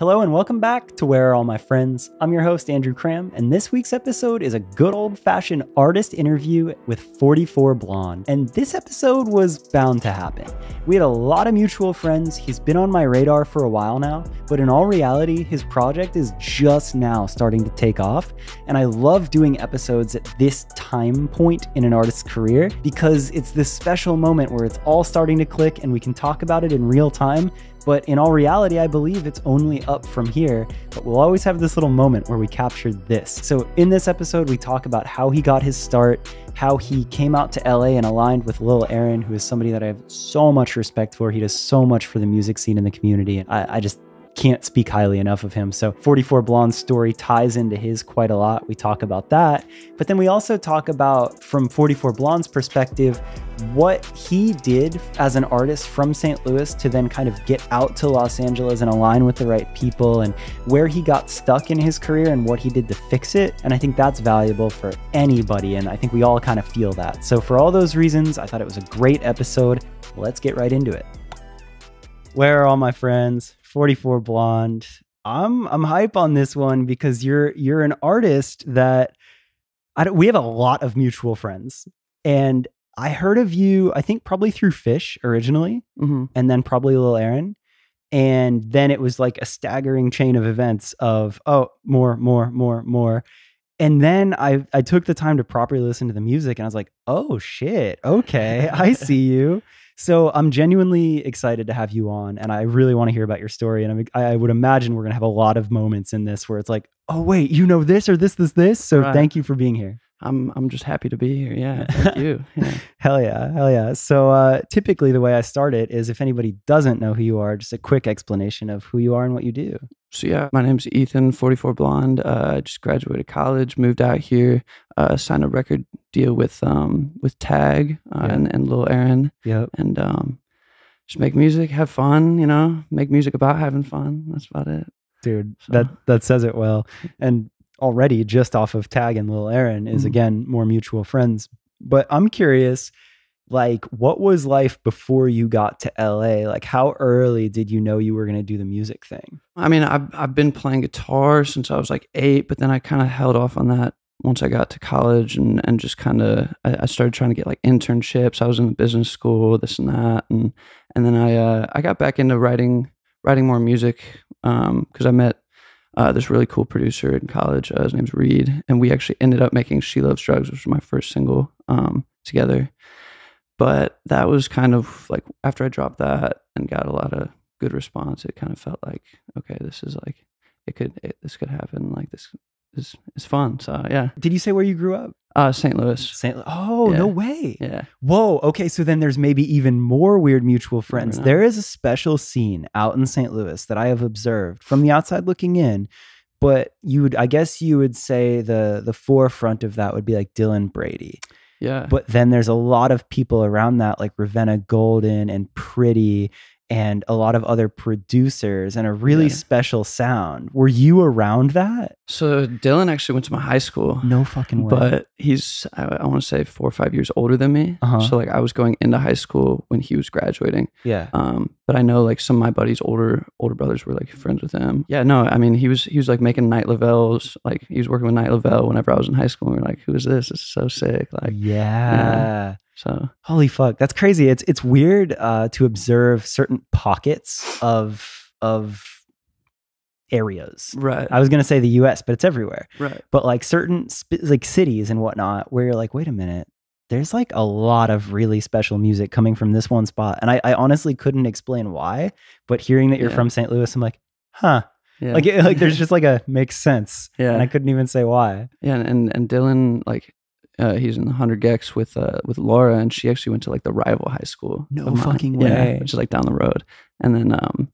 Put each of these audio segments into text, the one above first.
Hello and welcome back to Where Are All My Friends? I'm your host, Andrew Cramb, and this week's episode is a good old fashioned artist interview with 44Blonde. And this episode was bound to happen. We had a lot of mutual friends. He's been on my radar for a while now, but in all reality, his project is just now starting to take off. And I love doing episodes at this time point in an artist's career because it's this special moment where it's all starting to click and we can talk about it in real time but in all reality, I believe it's only up from here. But we'll always have this little moment where we captured this. So in this episode, we talk about how he got his start, how he came out to LA and aligned with Lil Aaron, who is somebody that I have so much respect for. He does so much for the music scene in the community. And I, I just can't speak highly enough of him. So 44Blonde's story ties into his quite a lot. We talk about that. But then we also talk about, from 44Blonde's perspective, what he did as an artist from St. Louis to then kind of get out to Los Angeles and align with the right people and where he got stuck in his career and what he did to fix it. And I think that's valuable for anybody. And I think we all kind of feel that. So, for all those reasons, I thought it was a great episode. Let's get right into it. Where are all my friends? 44Blonde. I'm I'm hype on this one because you're you're an artist that I don't, we have a lot of mutual friends, and I heard of you. I think probably through Fish originally, Mhm. and then probably Lil Aaron, and then it was like a staggering chain of events of oh more more more more. And then I I took the time to properly listen to the music and I was like, "Oh shit. Okay, I see you." So I'm genuinely excited to have you on, and I really want to hear about your story. And I'm, I would imagine we're gonna have a lot of moments in this where it's like, "Oh wait, you know this or this, this, this." So Right. thank you for being here. I'm I'm just happy to be here. Yeah, thank you. Yeah. Hell yeah, hell yeah. So uh, typically, the way I start it is if anybody doesn't know who you are, just a quick explanation of who you are and what you do. So yeah, my name's Ethan, 44 Blonde. Uh, I just graduated college, moved out here, uh, signed a record deal with um with TAG uh, Yeah. and and Lil Aaron, Yep. and um just make music, have fun. You know, make music about having fun. That's about it. dude So- that that says it well and already just off of tag and lil aaron is Mhm. again more mutual friends but i'm curious like what was life before you got to la like how early did you know you were going to do the music thing I mean, I've I've been playing guitar since I was like eight, but then I kind of held off on that once I got to college and and just kind of I, I started trying to get like internships. I was in the business school, this and that, and and then I uh, I got back into writing writing more music because I met uh, this really cool producer in college. Uh, his name's Reed, and we actually ended up making "She Loves Drugs," which was my first single um, together. But that was kind of like after I dropped that and got a lot of good response, it kind of felt like okay, this is like it could it, this could happen. Like this is is fun. So yeah, did you say where you grew up uh, St. Louis. St. oh no way Yeah, Whoa. Okay. So then there's maybe even more weird mutual friends. There is a special scene out in St. Louis that I have observed from the outside looking in. But you would, I guess you would say the the forefront of that would be like Dylan Brady. yeah. But then there's a lot of people around that, like Ravenna Golden and Pretty and a lot of other producers and a really Yeah. special sound. Were you around that? so Dylan actually went to my high school. No fucking way. But he's, I, I want to say, four or five years older than me. Uh-huh. So like, I was going into high school when he was graduating. yeah. Um, but I know like some of my buddies, older older brothers, were like friends with him. Yeah, no, I mean he was he was like making Night Lavelles. Like he was working with Night Lavelle whenever I was in high school. And we were like, who is this? This is so sick. Like yeah. So. Holy fuck, that's crazy. It's it's weird uh, to observe certain pockets of of areas. Right. I was gonna say the U.S., but it's everywhere. right. But like certain sp- like cities and whatnot, where you're like, wait a minute, there's like a lot of really special music coming from this one spot, and I, I honestly couldn't explain why. But hearing that you're Yeah. from St. Louis, I'm like, huh, Yeah. like it, like there's just like a makes sense, yeah. and I couldn't even say why. Yeah, and and, and Dylan like uh, he's in the hundred gecs with uh with Laura, and she actually went to like the rival high school. No fucking Yeah, way. which is like down the road. And then um,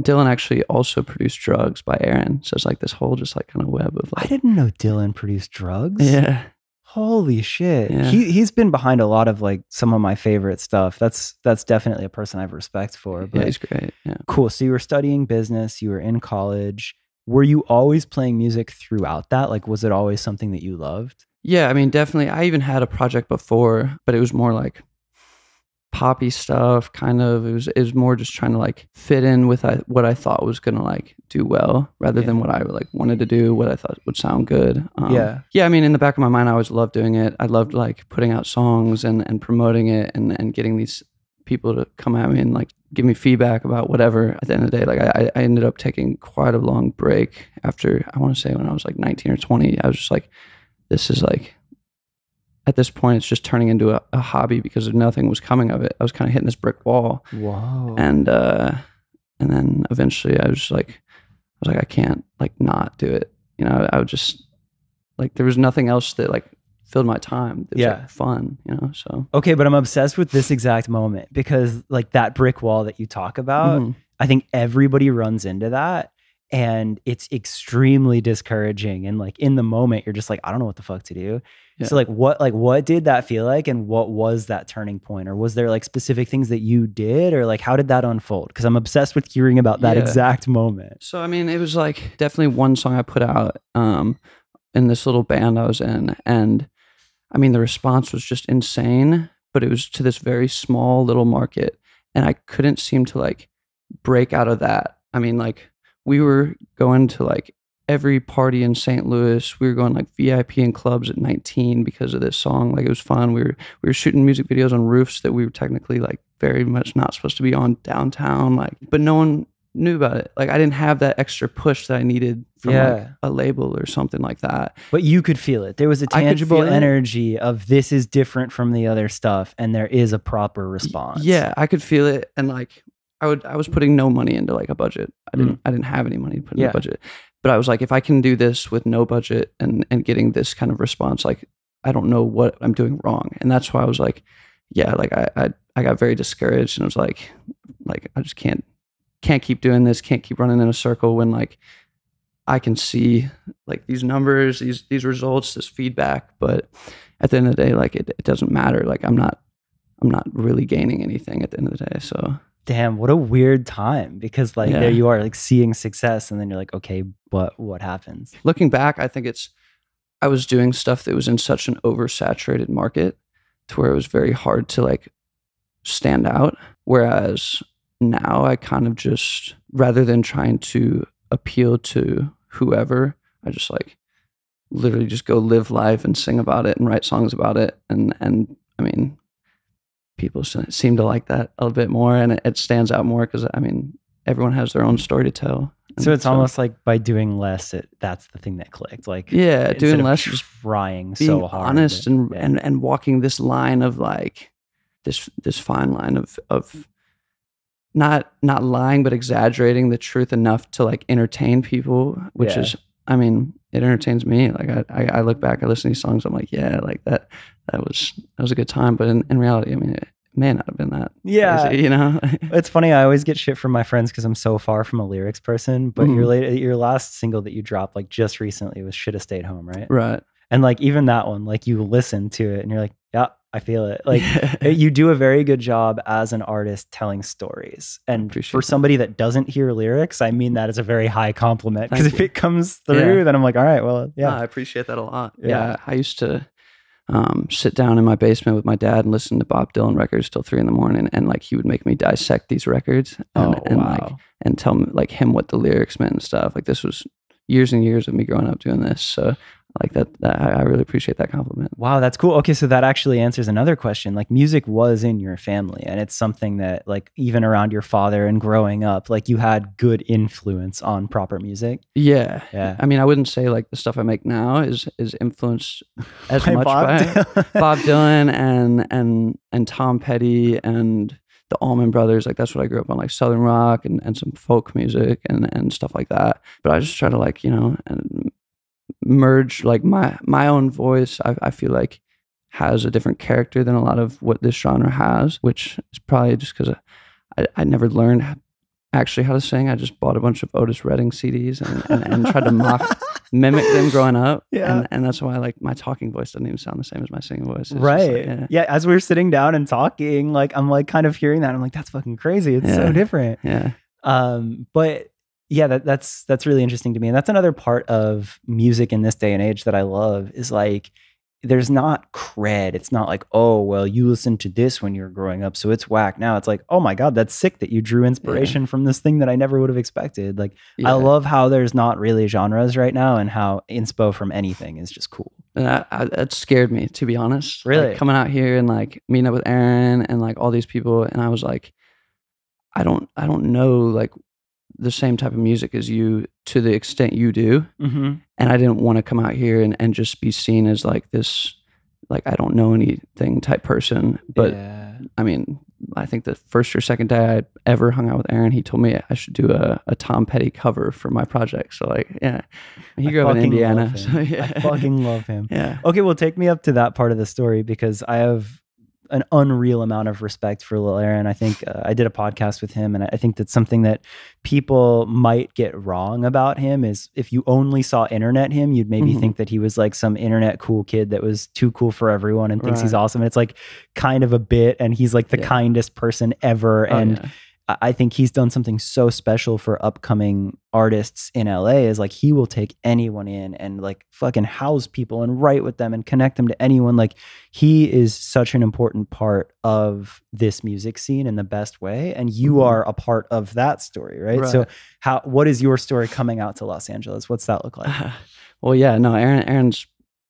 Dylan actually also produced Drugs by Aaron, so it's like this whole just like kind of web of Like, I didn't know Dylan produced drugs. yeah, Holy shit. Yeah. He he's been behind a lot of like some of my favorite stuff. That's that's definitely a person I have respect for. yeah, But he's great. Yeah. cool. So you were studying business, you were in college. Were you always playing music throughout that? Like was it always something that you loved? Yeah, I mean, definitely. I even had a project before, but it was more like poppy stuff. Kind of, it was it was more just trying to like fit in with I, what I thought was gonna like do well, rather Yeah. than what I like wanted to do, what I thought would sound good. Um, Yeah. yeah. I mean, in the back of my mind, I always loved doing it. I loved like putting out songs and and promoting it and and getting these people to come at me and like give me feedback about whatever at the end of the day like i, I ended up taking quite a long break after i want to say when i was like 19 or 20 i was just like this is like at this point it's just turning into a, a hobby because nothing was coming of it i was kind of hitting this brick wall Whoa. and uh and then eventually i was just like i was like i can't like not do it you know i would just like there was nothing else that like filled my time it was Yeah. like fun you know so okay, but I'm obsessed with this exact moment because like that brick wall that you talk about, Mhm. I think everybody runs into that and it's extremely discouraging and like in the moment you're just like I don't know what the fuck to do. Yeah. So like what like what did that feel like and what was that turning point or was there like specific things that you did or like how did that unfold cuz I'm obsessed with hearing about that Yeah. exact moment. So I mean, it was like definitely one song I put out um, in this little band I was in, and I mean the response was just insane. But it was to this very small little market, and I couldn't seem to like break out of that. I mean, like we were going to like every party in St. Louis. We were going like VIP in clubs at 19 because of this song. Like it was fun. We were we were shooting music videos on roofs that we were technically like very much not supposed to be on downtown. Like, but no one knew about it. Like I didn't have that extra push that I needed from like a label or something like that. But you could feel it. There was a tangible feel it. energy of this is different from the other stuff and there is a proper response. Yeah, I could feel it, and like I would, I was putting no money into like a budget. I didn't, I didn't have any money to put in Mm. Yeah. a budget. But I was like, if I can do this with no budget and and getting this kind of response, like I don't know what I'm doing wrong, and that's why I was like, yeah, like I I, I got very discouraged, and I was like, like I just can't can't keep doing this, can't keep running in a circle when like I can see like these numbers, these these results, this feedback, but at the end of the day, like it, it doesn't matter. Like I'm not I'm not really gaining anything at the end of the day. So Damn, what a weird time because like Yeah. there you are like seeing success and then you're like, okay, but what happens? looking back, I think it's I was doing stuff that was in such an oversaturated market to where it was very hard to like stand out. Whereas now I kind of just rather than trying to appeal to whoever, I just like literally just go live life and sing about it and write songs about it. And and I mean, people seem to like that a little bit more, and it, stands out more because I mean, everyone has their own story to tell. So it's almost like by doing less, it that's the thing that clicked. Like yeah, doing less, just trying so hard. honest and, Yeah. and and walking this line of like this this fine line of of not not lying but exaggerating the truth enough to like entertain people which Yeah. is i mean it entertains me like I, I i look back i listen to these songs i'm like yeah like that that was that was a good time but in, in reality i mean it may not have been that Yeah. crazy, you know It's funny. I always get shit from my friends because I'm so far from a lyrics person. But your Mhm. late, your last single that you dropped like just recently was "Should Have Stayed Home," right? right And like even that one, like you listen to it and you're like, yeah, I feel it. Like you do a very good job as an artist telling stories. And appreciate for somebody that doesn't hear lyrics, I mean that as a very high compliment. Because if it comes through, Yeah. then I'm like, all right, well, yeah. I appreciate that a lot. Yeah. Yeah. I used to um, sit down in my basement with my dad and listen to Bob Dylan records till three in the morning, and like he would make me dissect these records and, oh and wow. like and tell me like him what the lyrics meant and stuff. Like this was years and years of me growing up doing this. So like that, that I, really appreciate that compliment. Wow, that's cool. Okay, so that actually answers another question. Like music was in your family and it's something that like even around your father and growing up, like you had good influence on proper music. Yeah. Yeah. I mean, I wouldn't say like the stuff I make now is is influenced as By much Bob by Dylan. Bob Dylan and and and Tom Petty and the Allman Brothers. Like that's what I grew up on, like Southern rock and, and some folk music and and stuff like that. But I just try to like you know and merge like my my own voice. I, I feel like has a different character than a lot of what this genre has, which is probably just because I, I never learned actually how to sing. I just bought a bunch of Otis Redding CDs and, and, and tried to mock mimic them growing up. Yeah. And, and that's why like my talking voice doesn't even sound the same as my singing voice. It's right. like, yeah. yeah. As we were sitting down and talking, like I'm like kind of hearing that. I'm like, that's fucking crazy. It's so different. Yeah. Um, but yeah, that, that's that's really interesting to me. And that's another part of music in this day and age that I love is like there's not cred. It's not like, oh, well, you listened to this when you were growing up, so it's whack now. It's like, oh my God, that's sick that you drew inspiration from this thing that I never would have expected. Like, I love how there's not really genres right now and how inspo from anything is just cool. And that, I, that scared me, to be honest. Like, Really? coming out here and like meeting up with Aaron and like all these people, and I was like, I don't, I don't know like the same type of music as you to the extent you do, Mm-hmm. and I didn't want to come out here and and just be seen as like this, like I don't know anything type person. But yeah. I mean, I think the first or second day I ever hung out with Aaron, he told me I should do a, a Tom Petty cover for my project. So like, yeah, he I grew up in Indiana. So yeah, I fucking love him. yeah. Okay, well, take me up to that part of the story because I have an unreal amount of respect for Lil Aaron. I think uh, I did a podcast with him, and I think that's something that people might get wrong about him is if you only saw internet him, you'd maybe Mhm. think that he was like some internet cool kid that was too cool for everyone and thinks he's awesome. And it's like kind of a bit, and he's like the Yeah. kindest person ever. Oh, and yeah. I think he's done something so special for upcoming artists in LA is like he will take anyone in and like fucking house people and write with them and connect them to anyone. Like he is such an important part of this music scene in the best way. And you Mhm. are a part of that story, right? So how what is your story coming out to Los Angeles? What's that look like? well, yeah, no, Aaron, Aaron's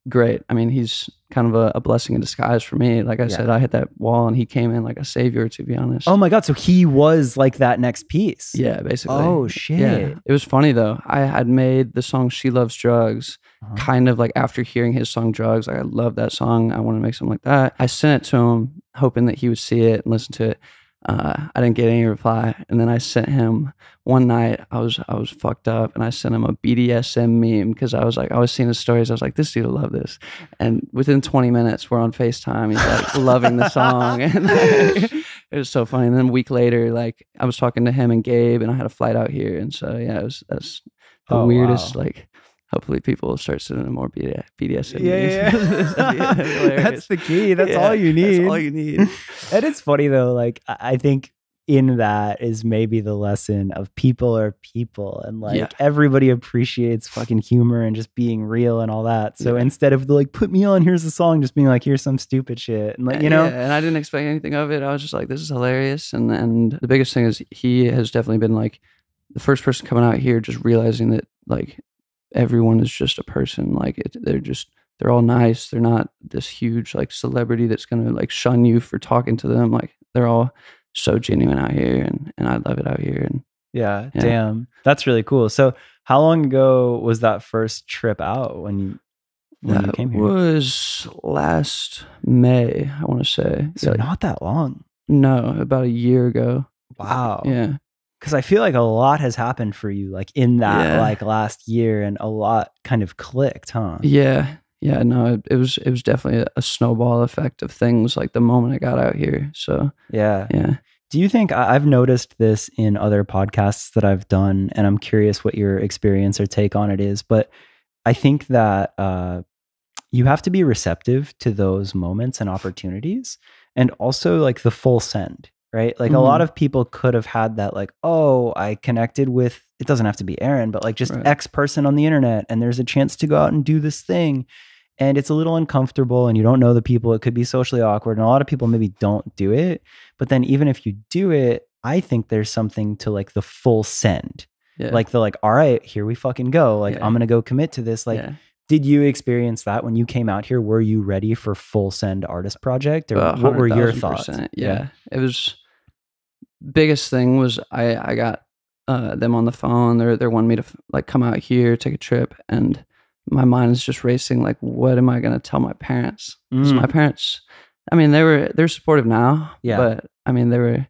great. I mean, he's kind of a, a blessing in disguise for me. Like I Yeah. said, I hit that wall and he came in like a savior, to be honest. Oh my god, so he was like that next piece. yeah, basically. Oh shit. Yeah, it was funny though. I had made the song "She Loves Drugs" Uh-huh. kind of like after hearing his song "Drugs." Like I love that song. I want to make something like that. I sent it to him, hoping that he would see it and listen to it. Uh, I didn't get any reply, and then I sent him one night. I was I was fucked up, and I sent him a BDSM meme because I was like I was seeing his stories. I was like, this dude will love this. And within 20 minutes, we're on Facetime. He's like loving the song, and like, it was so funny. And then a week later, like I was talking to him and Gabe, and I had a flight out here, and so yeah, it was that's the Oh, weirdest. wow. Like, hopefully, people will start sending more BD, BDSM. Yeah, yeah, yeah. That'd be hilarious. That's the key. That's Yeah, all you need. That's all you need. and it's funny though like i think in that is maybe the lesson of people are people and like Yeah. everybody appreciates fucking humor and just being real and all that so Yeah. instead of like put me on here's a song just being like here's some stupid shit and like uh, you know Yeah, and I didn't expect anything of it. I was just like, this is hilarious. And and the biggest thing is he has definitely been like the first person coming out here, just realizing that like everyone is just a person. Like it, they're just they're all nice. They're not this huge like celebrity that's gonna like shun you for talking to them. Like they're all so genuine out here, and and I love it out here. And yeah, Yeah. damn that's really cool so how long ago was that first trip out when you when you came here was last May, I want to say. so Yeah, not that long no, about a year ago. wow Yeah. Because I feel like a lot has happened for you, like in that Yeah. like last year, and a lot kind of clicked, huh? Yeah. Yeah, no, it, it was it was definitely a, snowball effect of things like the moment I got out here. So Yeah. yeah. Do you think I've noticed this in other podcasts that I've done, and I'm curious what your experience or take on it is, but I think that uh, you have to be receptive to those moments and opportunities, and also like the full send, right? Like a lot Mhm. of people could have had that, like, oh, I connected with. It doesn't have to be Aaron, but like just Right. X person on the internet, and there's a chance to go out and do this thing. And it's a little uncomfortable, and you don't know the people. It could be socially awkward, and a lot of people maybe don't do it. But then, even if you do it, I think there's something to like the full send, Yeah. like the like, all right, here we fucking go. Like Yeah. I'm gonna go commit to this. Like, yeah. did you experience that when you came out here? Were you ready for full send artist project, or what were your 100,000%. thoughts? Yeah. It was biggest thing was I I got uh, them on the phone. They're they're wanting me to like come out here, take a trip, and my mind is just racing. Like, what am I gonna tell my parents? Mm. my parents, I mean, they were they're supportive now. Yeah. But I mean, they were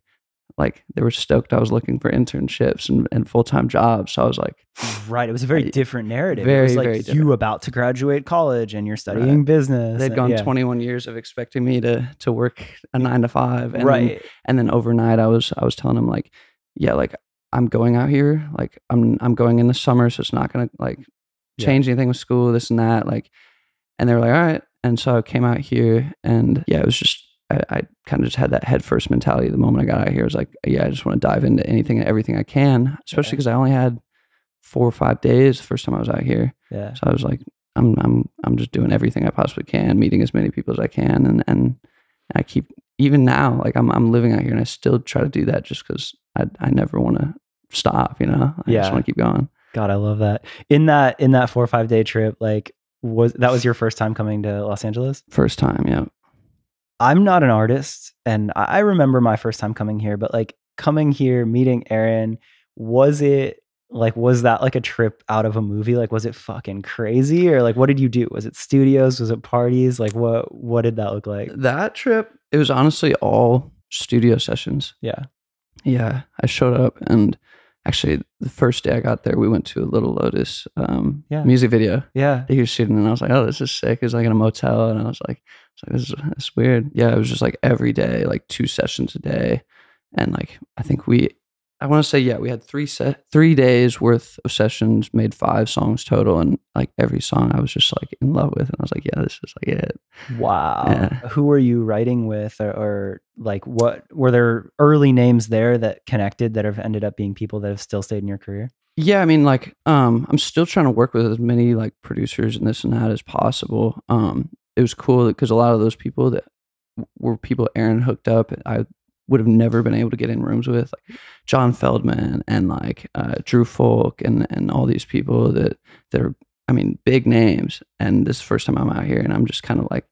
like they were stoked I was looking for internships and, and full time jobs. So I was like, Right. It was a very I- different narrative. it very, was like very you different. about to graduate college and you're studying business. they'd and- gone yeah. 21 years of expecting me to to work a nine to five. And then right. and then overnight i was i was telling them like yeah like i'm going out here like i'm i'm going in the summer so it's not gonna like Yeah. change anything with school this and that like and they were like all right and so i came out here and yeah it was just i, I kind of just had that head first mentality the moment i got out here i was like yeah i just want to dive into anything and everything i can especially because i only had four or five days the first time i was out here Yeah. so i was like I'm I'm I'm just doing everything I possibly can, meeting as many people as I can, and and I keep even now like I'm I'm living out here, and I still try to do that just because I I never want to stop. You know, I Yeah. just want to keep going. God, I love that. In that in that four or five day trip, like was that was your first time coming to Los Angeles? First time, yeah. I'm not an artist, and I remember my first time coming here, but like coming here, meeting Aaron, was it like was that like a trip out of a movie? Like was it fucking crazy, or like what did you do? Was it studios? Was it parties? Like what what did that look like? That trip, it was honestly all studio sessions. Yeah, Yeah, I showed up and actually the first day I got there, we went to a Lil Lotus um, Yeah. music video. yeah, He was shooting, and I was like, "Oh, this is sick." It was like in a motel, and I was like, I was like "This is this weird." Yeah, it was just like every day, like two sessions a day, and like I think we, I want to say, yeah, we had three set, three days worth of sessions, made five songs total, and like every song I was just like in love with, and I was like, "Yeah, this is like it." wow. Yeah. Who were you writing with, or, or like what were there early names there that connected that have ended up being people that have still stayed in your career? Yeah, I mean, like, um, I'm still trying to work with as many like producers and this and that as possible. Um, it was cool because a lot of those people that were people Aaron hooked up, I would have never been able to get in rooms with, like John Feldmann and like uh, Drew Fulk and and all these people that that are, I mean, big names. And this is the first time I'm out here, and I'm just kind of like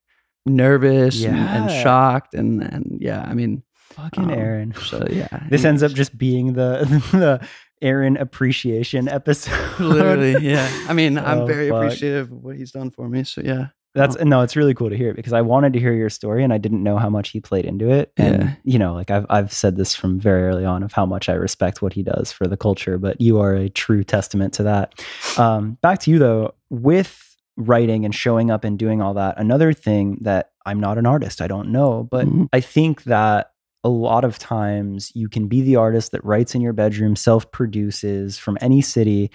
nervous and, and shocked, and and yeah, I mean, Fucking um, Aaron. So yeah, This ends up just being the the Aaron appreciation episode. Literally, yeah. I mean, I'm Oh, very fuck. appreciative of what he's done for me. So yeah, That's no, it's really cool to hear because I wanted to hear your story and I didn't know how much he played into it. And Yeah. you know, like I've I've said this from very early on of how much I respect what he does for the culture, but you are a true testament to that. Um, back to you though, with writing and showing up and doing all that, another thing that I'm not an artist, I don't know, but Mhm. I think that a lot of times you can be the artist that writes in your bedroom, self produces from any city.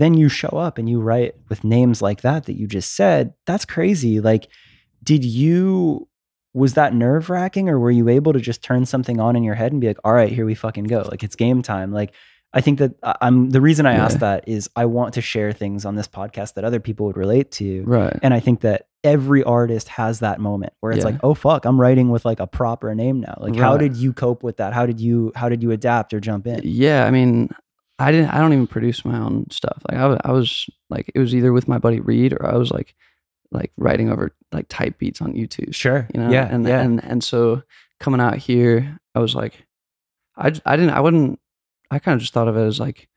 Then you show up and you write with names like that that you just said. That's crazy. Like, did you, was that nerve wracking or were you able to just turn something on in your head and be like, all right, here we fucking go? Like, it's game time. Like, I think that I'm the reason I Yeah. asked that is I want to share things on this podcast that other people would relate to. right. And I think that every artist has that moment where it's Yeah. like, oh fuck, I'm writing with like a proper name now. Like, how did you cope with that? How did you how did you adapt or jump in? Yeah, I mean, I didn't. I don't even produce my own stuff. Like I, I was like, it was either with my buddy Reed or I was like, like writing over like type beats on YouTube. Sure. You know. Yeah. And yeah. and and so coming out here, I was like, I I didn't. I wouldn't. I kind of just thought of it as like,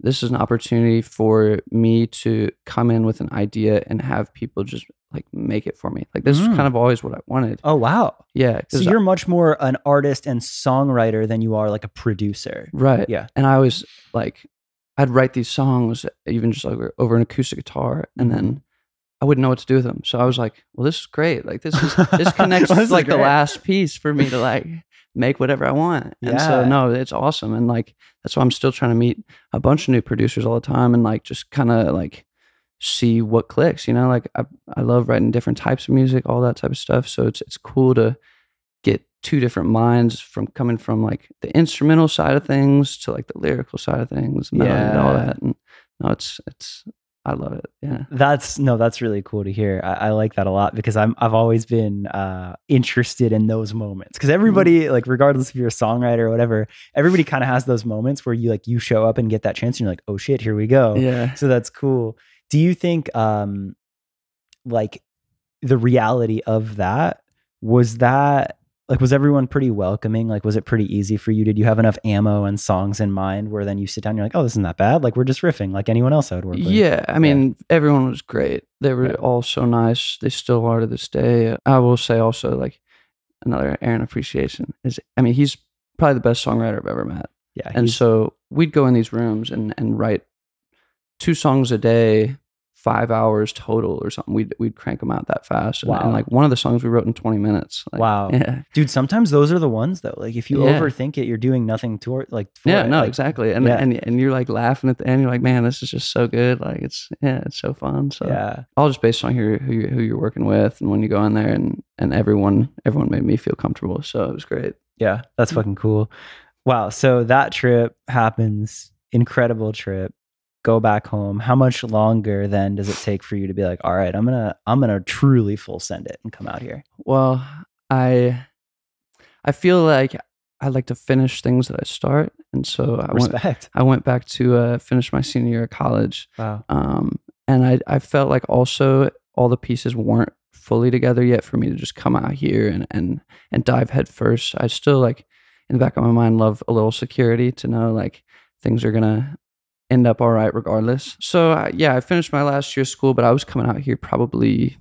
this is an opportunity for me to come in with an idea and have people just like make it for me. Like this Mm. is kind of always what I wanted. oh wow. Yeah. So you're much more an artist and songwriter than you are like a producer. Right. Yeah. And I was like, I'd write these songs even just like over an acoustic guitar, and Mm-hmm. then I wouldn't know what to do with them. So I was like, well, this is great. Like this is this connects Well, this like the last piece for me to like make whatever I want. And so no, it's awesome. And like that's why I'm still trying to meet a bunch of new producers all the time and like just kind of like see what clicks. You know, like I I love writing different types of music, all that type of stuff. So it's it's cool to get two different minds from coming from like the instrumental side of things to like the lyrical side of things, melody and all Yeah. that. And no, it's it's I love it. Yeah. That's no, that's really cool to hear. I, I like that a lot because I'm I've always been uh, interested in those moments because everybody like regardless if you're a songwriter or whatever, everybody kind of has those moments where you like you show up and get that chance and you're like, oh shit, here we go. Yeah. So that's cool. Do you think um like the reality of that was that like was everyone pretty welcoming? Like was it pretty easy for you? Did you have enough ammo and songs in mind where then you sit down and you're like, oh, this isn't that bad. Like we're just riffing like anyone else I would work with. Yeah, I mean, everyone was great. They were Yeah. all so nice. They still are to this day. I will say also, like another Aaron appreciation is. I mean, he's probably the best songwriter I've ever met. Yeah. And so we'd go in these rooms and and write two songs a day, five hours total or something. We'd we'd crank them out that fast. And, Wow. and like one of the songs we wrote in twenty minutes. Like, Wow. Yeah. Dude, sometimes those are the ones though. Like if you Yeah. overthink it, you're doing nothing toward like for Yeah, it. no, Like, exactly, and yeah. and and you're like laughing at the end. You're like, man, this is just so good. Like it's yeah, it's so fun. So Yeah. all just based on who you're, who, you, who you're working with and when you go in there and and everyone everyone made me feel comfortable so it was great Yeah. That's fucking cool. Wow. So that trip happens. Incredible trip. Go back home, how much longer then does it take for you to be like, all right, I'm gonna I'm gonna truly full send it and come out here? Well, I I feel like I like to finish things that I start, and so I went I went back to uh, finish my senior year of college, Wow. um, and I I felt like also all the pieces weren't fully together yet for me to just come out here and and and dive head first. I still like in the back of my mind love a little security to know like things are gonna end up all right regardless. So uh, yeah, I finished my last year of school, but I was coming out here probably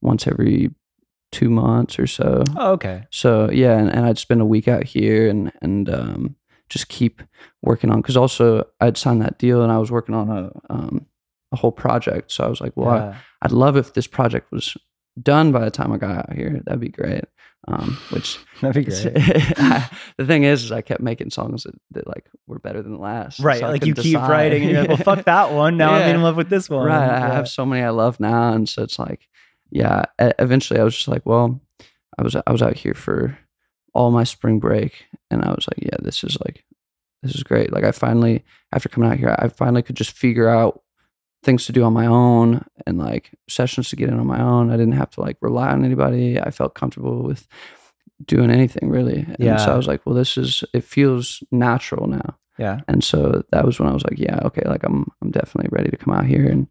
once every two months or so. Oh, okay. So yeah, and, and I'd spend a week out here and and um, just keep working on because also I'd signed that deal and I was working on a um, a whole project. So I was like, well, I, Yeah. I'd love if this project was done by the time I got out here. That'd be great. Um, which That'd be great. the thing is, is I kept making songs that, that like were better than the last. Right. so like you couldn't keep writing and you're like, well, fuck that one. Now I'm in love with this one. Right. I have so many I love now, and so it's like, yeah. Eventually, I was just like, well, I was I was out here for all my spring break, and I was like, yeah, this is like, this is great. Like, I finally, after coming out here, I finally could just figure out things to do on my own and like sessions to get in on my own. I didn't have to like rely on anybody. I felt comfortable with doing anything really. And Yeah. so I was like, well, this is it feels natural now. Yeah. And so that was when I was like, yeah, okay, like I'm I'm definitely ready to come out here. And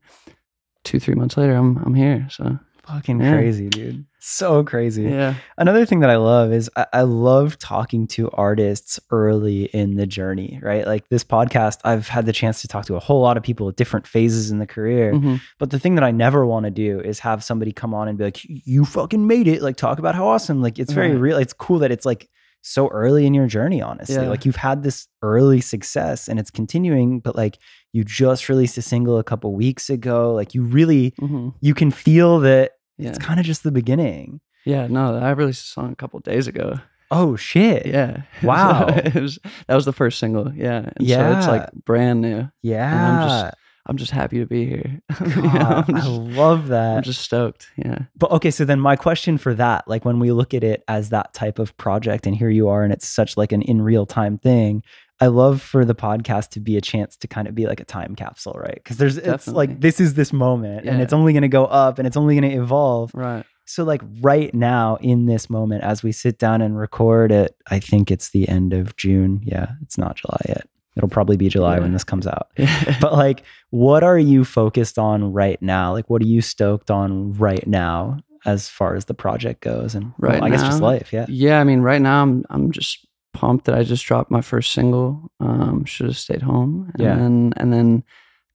two three months later, I'm I'm here. So Fucking Yeah. crazy, dude. So crazy. yeah, Another thing that I love is I, I love talking to artists early in the journey, right? Like this podcast, I've had the chance to talk to a whole lot of people at different phases in the career. Mhm. But the thing that I never want to do is have somebody come on and be like, you fucking made it. Like, talk about how awesome. Like, it's very Right. real. It's cool that it's like so early in your journey, honestly. Yeah. Like, you've had this early success and it's continuing, but like, you just released a single a couple weeks ago. Like, you really, Mhm. you can feel that yeah, it's kind of just the beginning. yeah. No, I released a song a couple days ago. Oh, shit. Yeah, Wow. It was, that was the first single. Yeah, and so it's like brand new. Yeah. I'm just- I'm just happy to be here. You know, God, I'm, I just, love that. I'm just stoked. Yeah. But okay, so then my question for that, like when we look at it as that type of project, and here you are, and it's such like an in real time thing. I love for the podcast to be a chance to kind of be like a time capsule, right? Because there's it's like this is this moment, and it's only going to go up, and it's only going to evolve. Right. So like right now in this moment, as we sit down and record it, I think it's the end of June. Yeah, it's not July yet. It'll probably be July when this comes out. Yeah. But like, what are you focused on right now? Like, what are you stoked on right now as far as the project goes? And well, Right I guess just life. Yeah. Yeah, I mean, right now I'm I'm just pumped that I just dropped my first single. Um, should have stayed home. And Yeah. then and then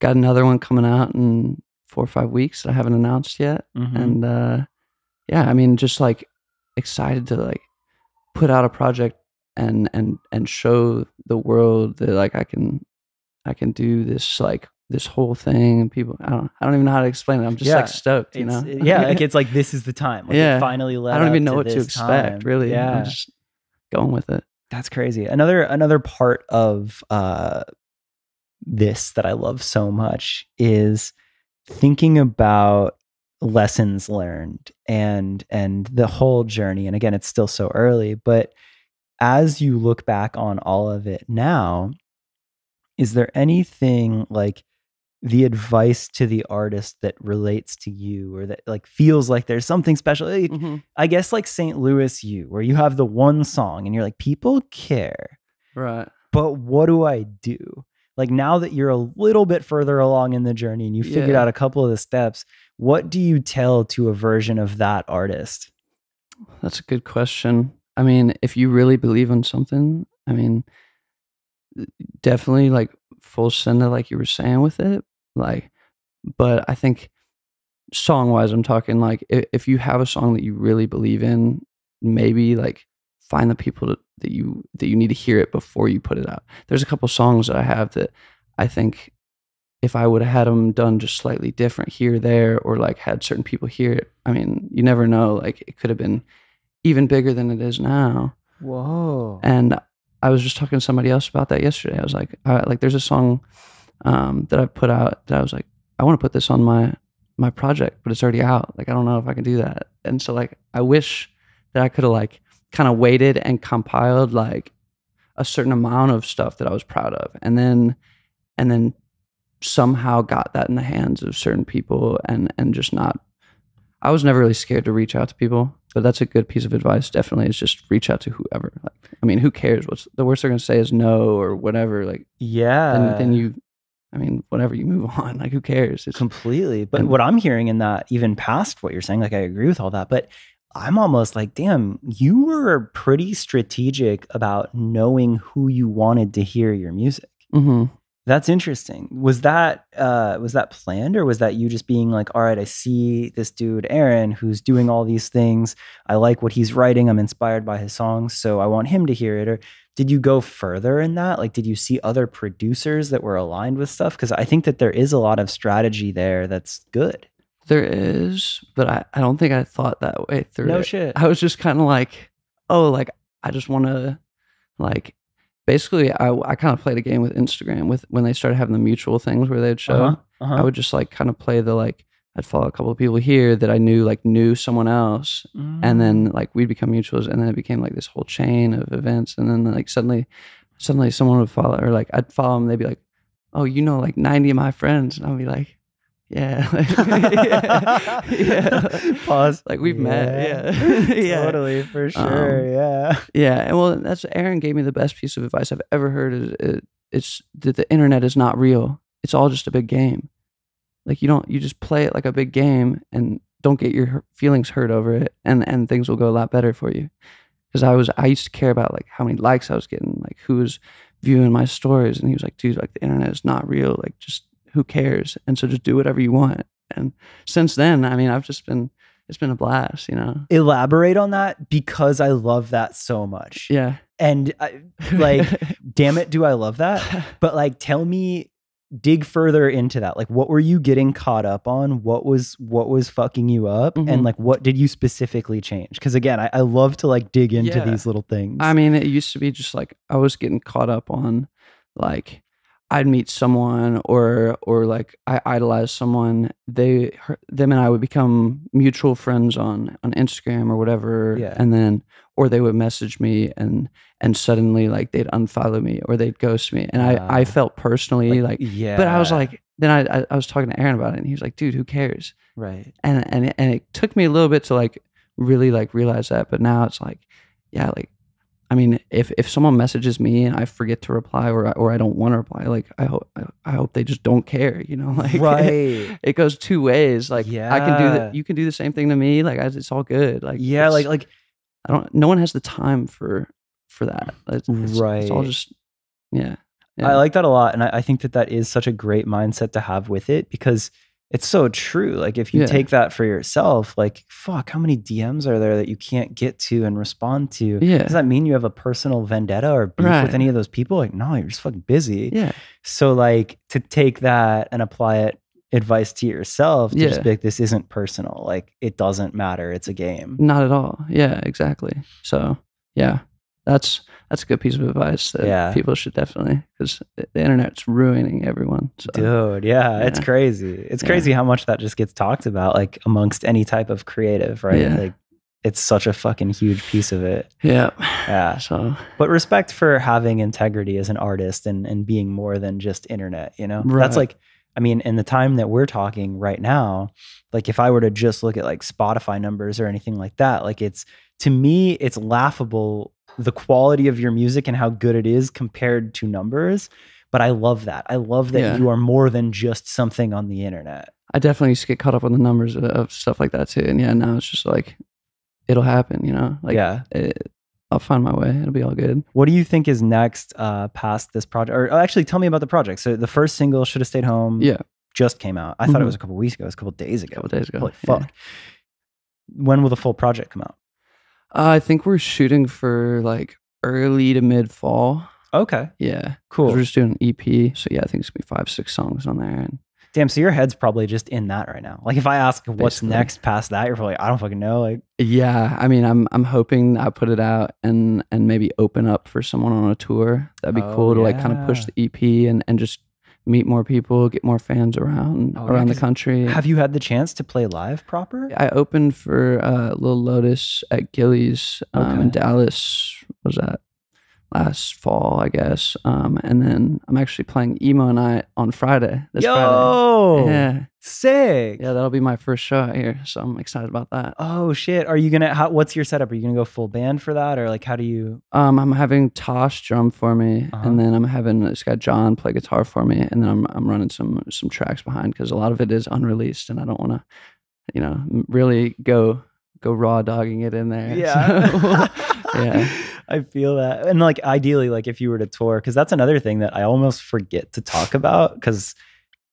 got another one coming out in four or five weeks that I haven't announced yet. Mhm. And uh, yeah, I mean, just like excited to like put out a project and and and show the world that like I can I can do this like this whole thing and people I don't I don't even know how to explain it. I'm just Yeah. like stoked, you know. yeah, like it's like this is the time. Like Yeah. finally I don't even know what to expect, time. really. Yeah. I'm just going with it. That's crazy. Another another part of uh this that I love so much is thinking about lessons learned and and the whole journey. And again, it's still so early, but as you look back on all of it now, is there anything like the advice to the artist that relates to you or that like feels like there's something special? Like, mm-hmm. I guess like St. Louis U, where you have the one song and you're like, people care, Right. but what do I do? Like now that you're a little bit further along in the journey and you figured Yeah. out a couple of the steps, what do you tell to a version of that artist? That's a good question. I mean, if you really believe in something, I mean, definitely like full send like you were saying with it. Like, but I think song wise, I'm talking like if, if you have a song that you really believe in, maybe like find the people that, that you that you need to hear it before you put it out. There's a couple songs that I have that I think if I would have had them done just slightly different here, there, or like had certain people hear it, I mean, you never know. Like it could have been even bigger than it is now. Whoa. And I was just talking to somebody else about that yesterday. I was like, I, like, there's a song um, that I put out that I was like, I want to put this on my my project, but it's already out. Like, I don't know if I can do that. And so, like, I wish that I could have like kind of waited and compiled like a certain amount of stuff that I was proud of, and then and then somehow got that in the hands of certain people and and just not I was never really scared to reach out to people, but that's a good piece of advice. Definitely is just reach out to whoever. Like, I mean, who cares? What's the worst they're gonna say is no or whatever. Like, Yeah. then, then you, I mean, whatever you move on. Like, who cares? It's completely. But and- what I'm hearing in that, even past what you're saying, like I agree with all that, but I'm almost like, damn, you were pretty strategic about knowing who you wanted to hear your music. Mhm. That's interesting. Was that uh was that planned or was that you just being like, all right, I see this dude Aaron who's doing all these things. I like what he's writing. I'm inspired by his songs, so I want him to hear it. Or did you go further in that? Like did you see other producers that were aligned with stuff? Because I think that there is a lot of strategy there that's good. There is, but I, I don't think I thought that way through No it. shit. I was just kind of like, oh, like I just want to, like, basically, I I kind of played a game with Instagram with when they started having the mutual things where they'd show. Uh-huh, uh-huh. I would just like kind of play the like I'd follow a couple of people here that I knew like knew someone else, and Mm. then like we'd become mutuals, and then it became like this whole chain of events, and then like suddenly, suddenly someone would follow, or like I'd follow them, they'd be like, oh, you know, like ninety of my friends, and I'd be like, yeah, yeah, yeah. Pause. Like we've met, yeah, yeah, Totally, for sure. yeah. yeah. And well, that's Aaron gave me the best piece of advice I've ever heard. Is it, it's that the internet is not real. It's all just a big game. Like you don't, you just play it like a big game, and don't get your feelings hurt over it, and and things will go a lot better for you. Because I was, I used to care about like how many likes I was getting, like who was viewing my stories, and he was like, dude, like the internet is not real. Like just who cares? And so just do whatever you want. And since then, I mean, I've just been, it's been a blast, you know. Elaborate on that because I love that so much. Yeah. And I, like, damn it, do I love that? But like, tell me, dig further into that. Like, what were you getting caught up on? What was what was fucking you up? Mhm. And like, what did you specifically change? Because again, I, I love to like dig into Yeah. these little things. I mean, it used to be just like I was getting caught up on like I'd meet someone or or like I idolize someone. They her, them and I would become mutual friends on on Instagram or whatever. Yeah. And then or they would message me and and suddenly like they'd unfollow me or they'd ghost me. And I I Ah. felt personally like, yeah, but I was like then I, I I was talking to Aaron about it and he was like, dude, who cares? right. and and and it took me a little bit to like really like realize that but now it's like yeah like i mean if if someone messages me and i forget to reply or I, or i don't want to reply like i hope i hope they just don't care you know like right. it goes two ways like yeah. i can do that you can do the same thing to me like I, it's all good like yeah, like like i don't no one has the time for for that it's, it's, it's all Right. just yeah I like that a lot. And I, I think that that is such a great mindset to have with it because it's so true. Like, if you Yeah. take that for yourself, like, fuck, how many DMs are there that you can't get to and respond to? yeah Does that mean you have a personal vendetta or beef Right. with any of those people? Like, no, you're just fucking busy. yeah So, like, to take that and apply it advice to yourself to Yeah. just be like, this isn't personal. Like, it doesn't matter. It's a game. Not at all. Yeah, exactly. So yeah, that's that's a good piece of advice that Yeah. people should definitely because the internet's ruining everyone. So Dude, yeah, it's crazy. It's Yeah. crazy how much that just gets talked about, like amongst any type of creative, right? Yeah. Like, it's such a fucking huge piece of it. yeah, Yeah. So But respect for having integrity as an artist and and being more than just internet, you know? Right. That's like, I mean, in the time that we're talking right now, like if I were to just look at like Spotify numbers or anything like that, like it's to me, it's laughable the quality of your music and how good it is compared to numbers. But I love that. I love that Yeah. you are more than just something on the internet. I definitely used to get caught up on the numbers of, of stuff like that too. And yeah, now it's just like it'll happen. You know, like yeah. it, I'll find my way. It'll be all good. What do you think is next uh, past this project? Or oh, actually, tell me about the project. So the first single, "Should Have Stayed Home," Yeah, just came out. I thought it Mhm. was a couple weeks ago. It was a couple days ago. a couple days ago. Holy Yeah. fuck! When will the full project come out? Uh, I think we're shooting for like early to mid fall. Okay, Yeah. cool. We're just doing an EP, so yeah, I think it's gonna be five, six songs on there. And Damn, so your head's probably just in that right now. Like if I ask what's Basically. next past that, you're probably like, I don't fucking know. Like, Yeah, I mean, I'm I'm hoping I put it out and and maybe open up for someone on a tour. That'd be Oh, cool to like kind of push the EP and and just meet more people, get more fans around Oh, yeah, around the 'cause country. have you had the chance to play live proper? I opened for uh, Lil Lotus at Gilley's um, in Dallas. what Was that last fall, I guess. Um, and then I'm actually playing emo night on Friday. This Yo, Friday. Yeah, sick. yeah, that'll be my first show out here, so I'm excited about that. Oh shit. Are you gonna? How, what's your setup? Are you gonna go full band for that, or like how do you? Um, I'm having Tosh drum for me, Uh-huh. and then I'm having this guy John play guitar for me, and then I'm I'm running some some tracks behind because a lot of it is unreleased, and I don't want to, you know, really go go raw dogging it in there. Yeah. So, yeah. I feel that. And like ideally, like if you were to tour, because that's another thing that I almost forget to talk about because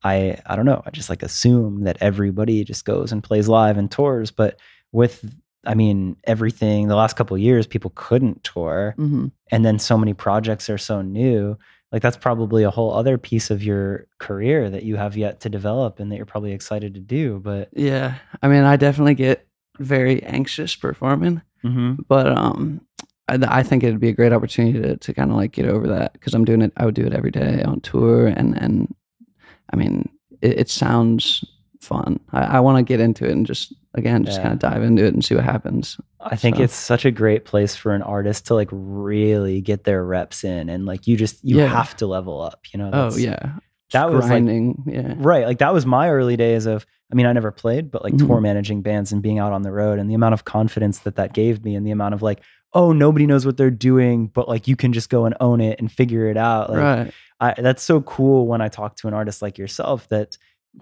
I I don't know, I just like assume that everybody just goes and plays live and tours. But with I mean, everything the last couple of years, people couldn't tour. hmm And then so many projects are so new. Like that's probably a whole other piece of your career that you have yet to develop and that you're probably excited to do. But Yeah. I mean, I definitely get very anxious performing, but um, I, I think it'd be a great opportunity to, to kind of like get over that because I'm doing it. I would do it every day on tour, and and I mean, it, it sounds fun. I, I want to get into it and just again, just Yeah. kind of dive into it and see what happens. I think So- it's such a great place for an artist to like really get their reps in and like you just you Yeah. have to level up, you know. Oh yeah, that Just was, like- yeah, Right. Like that was my early days of I mean, I never played, but like Mhm. tour managing bands and being out on the road and the amount of confidence that that gave me and the amount of like, oh, nobody knows what they're doing, but like you can just go and own it and figure it out. Like right. I, that's so cool when I talk to an artist like yourself that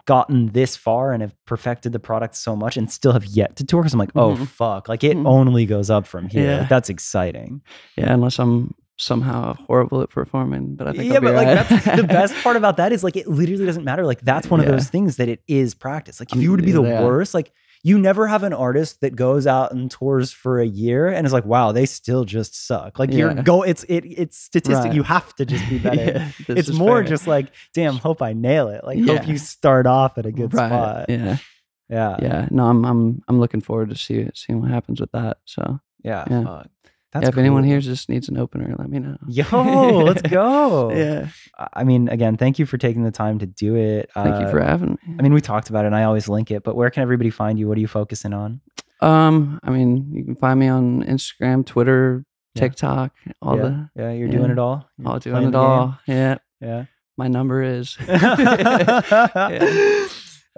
gotten this far and have perfected the product so much and still have yet to tour because I'm like, oh Mhm. fuck, like it Mhm. only goes up from here. Yeah. Like, that's exciting. Yeah, unless I'm somehow horrible at performing, but I think yeah, I'll be but like that's the best part about that is like it literally doesn't matter. Like that's one of those things that it is practice. Like if you were to be the Yeah. worst, like you never have an artist that goes out and tours for a year and is like, wow, they still just suck. Like you're go it's it it's statistic. Right. You have to just be better. Yeah, it's more fair. just like, damn, hope I nail it. Like Yeah. hope you start off at a good right. spot. Yeah. Yeah. yeah no i'm i'm i'm looking forward to see seeing what happens with that so Yeah. Yeah. fuck. That's yeah, if anyone here just needs an opener let me know Yo, let's go. yeah I- mean, again, thank you for taking the time to do it. thank Uh, you for having me I mean, we talked about it and I always link it, but where can everybody find you? What are you focusing on? um i mean you can find me on instagram twitter Yeah. tiktok all yeah. the yeah, you're yeah. doing it all. You're all doing it game? all yeah Yeah. my number is uh,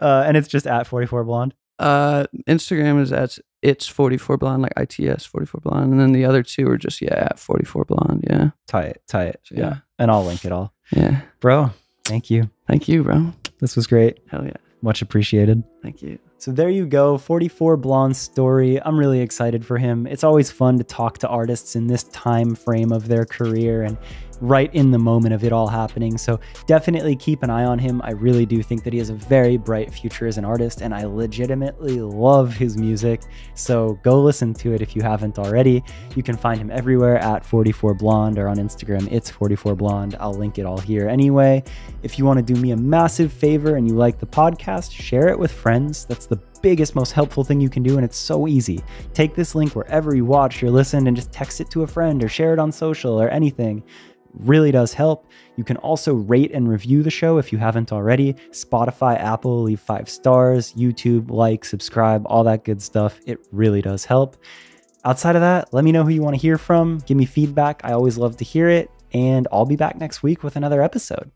and it's just at 44Blonde. uh instagram is at it's 44Blonde like its 44Blonde and then the other two are just yeah 44Blonde yeah Tight, tight. Yeah. Yeah. And I'll link it all. yeah Bro, thank you. thank you bro This was great. hell yeah Much appreciated. thank you So there you go, 44Blonde's story. I'm really excited for him. It's always fun to talk to artists in this time frame of their career and right in the moment of it all happening. So definitely keep an eye on him. I really do think that he has a very bright future as an artist and I legitimately love his music. So go listen to it if you haven't already. You can find him everywhere at 44Blonde or on Instagram, it's 44Blonde. I'll link it all here anyway. If you want to do me a massive favor and you like the podcast, share it with friends. That's the biggest, most helpful thing you can do, and it's so easy. Take this link wherever you watch or listen and just text it to a friend or share it on social or anything. Really does help. You can also rate and review the show if you haven't already. Spotify, Apple, leave five stars, YouTube, like, subscribe, all that good stuff. It really does help. Outside of that, let me know who you want to hear from. Give me feedback. I always love to hear it. And I'll be back next week with another episode.